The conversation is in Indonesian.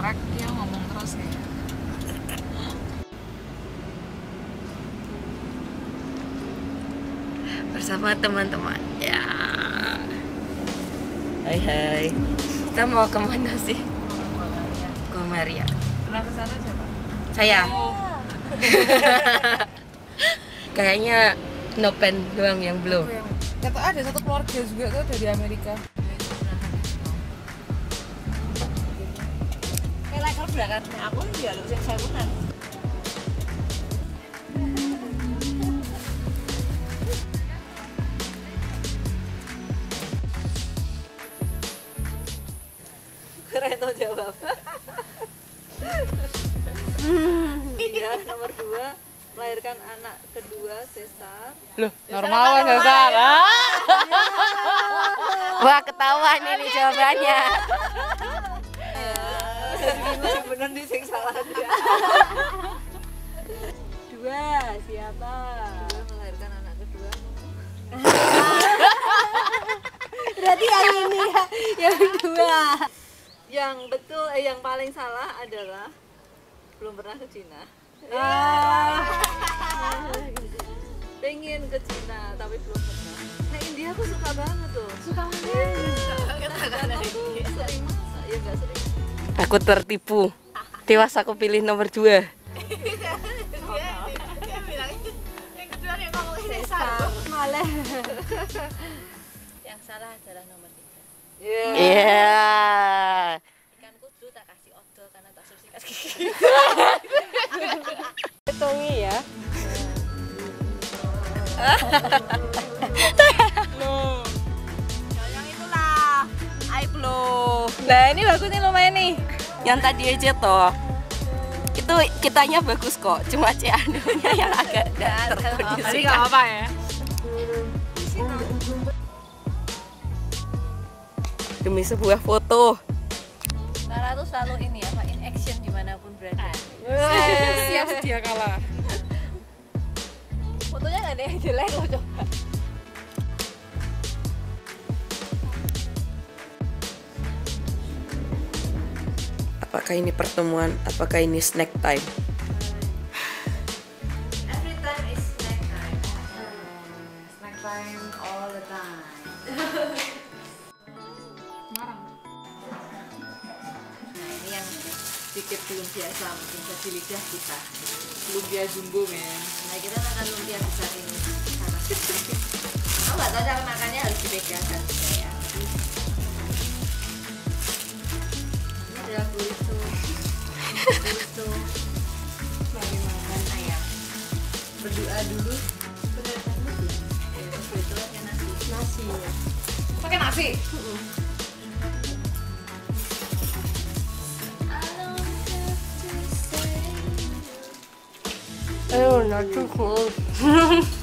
jangkrak dia ngomong terus ya bersama teman-teman ya. Hai hai. Kita mau ke mana sih? Ke Maria. Pernah ke sana siapa? Saya. Kayaknya Nopen doang yang belum. Kata ada satu keluarga juga tuh dari Amerika. Berangkat aku dia lu sing sewunan. Keren tuh jawab. Iya, nomor dua melahirkan anak kedua sesar. Loh, normal kan salah. wah ketahuan ini jawabannya bener di sing salah dia. Dua, siapa? Dua melahirkan anak kedua. Berarti yang ini ya, yang kedua. Yang betul, eh, yang paling salah adalah belum pernah ke Cina. Ah. Pengen ke Cina tapi belum pernah. Nah India aku suka banget tuh. Suka banget. Dan aku sering masak, ya nggak sering. Aku tertipu. Tiwas aku pilih nomor dua. Malah yang salah adalah nomor tiga. Iya. Ikan kudu tak kasih odol karena tak suruh sikat gigi hitungi ya. Yang itulah. Aib lo. Nah ini bagus nih lumayan nih yang tadi aja toh. Itu kitanya bagus kok cuma C anunya yang agak Nah, terkondisi apa ya. demi sebuah foto. Sarah tuh selalu ini apa in action di mana pun berada. Siap sedia kalah. fotonya nggak ada yang jelek loh coba apakah ini pertemuan? Apakah ini snack time? Every time is snack time. Snack time all the time. Marang. nah ini yang sedikit belum biasa mungkin jadi lidah kita. Lumpia jumbo men. nah kita makan lumpia besar ini. Aku nggak tahu cara makannya harus dipegang harusnya ya berdoa dulu. Burrito pakai nasi? Nasi Pakai nasi. ayo nasi